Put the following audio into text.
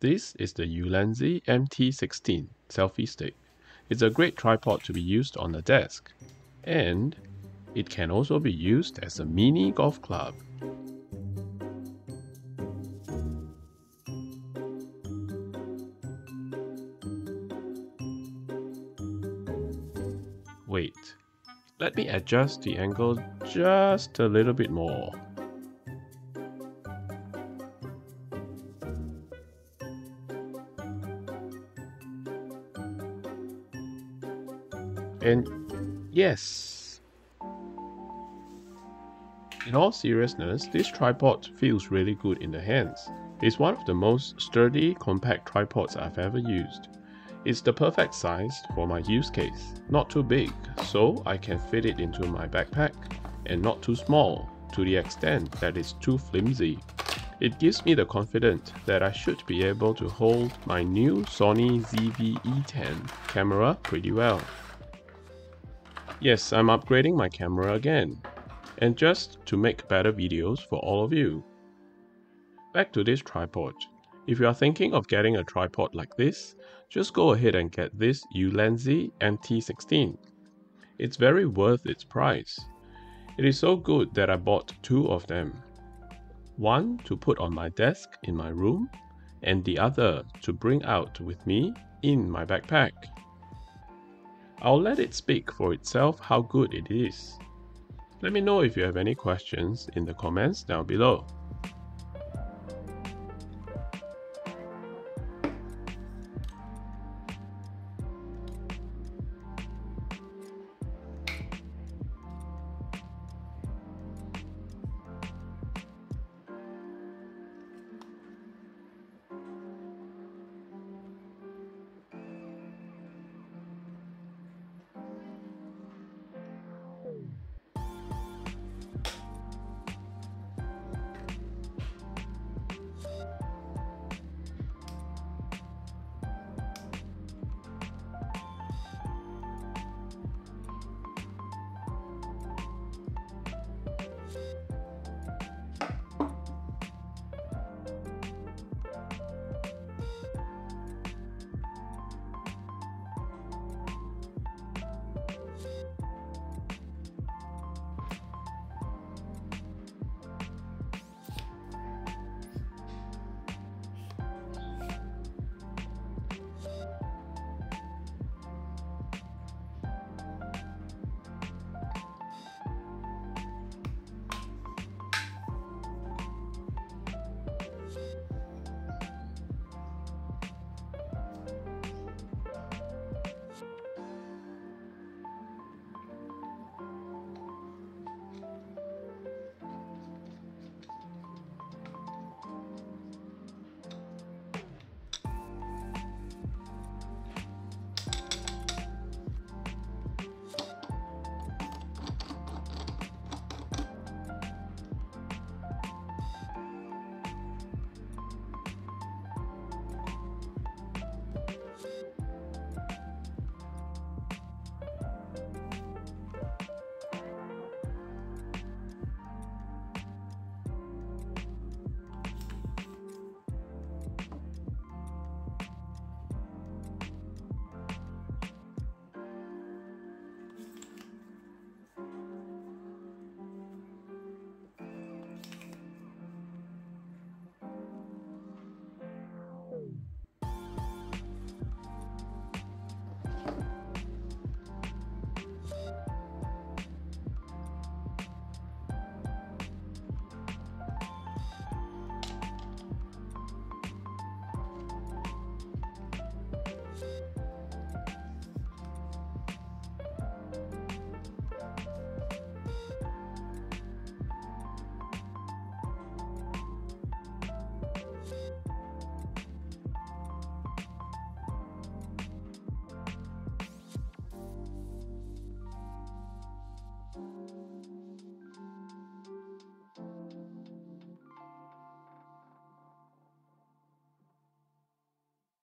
This is the Ulanzi MT16 selfie stick. It's a great tripod to be used on the desk. And it can also be used as a mini golf club. Wait, let me adjust the angle just a little bit more. And yes, in all seriousness, this tripod feels really good in the hands. It's one of the most sturdy, compact tripods I've ever used. It's the perfect size for my use case, not too big, so I can fit it into my backpack, and not too small, to the extent that it's too flimsy. It gives me the confidence that I should be able to hold my new Sony ZV-E10 camera pretty well. Yes, I'm upgrading my camera again, and just to make better videos for all of you. Back to this tripod. If you are thinking of getting a tripod like this, just go ahead and get this Ulanzi MT16. It's very worth its price. It is so good that I bought two of them. One to put on my desk in my room, and the other to bring out with me in my backpack. I'll let it speak for itself how good it is. Let me know if you have any questions in the comments down below.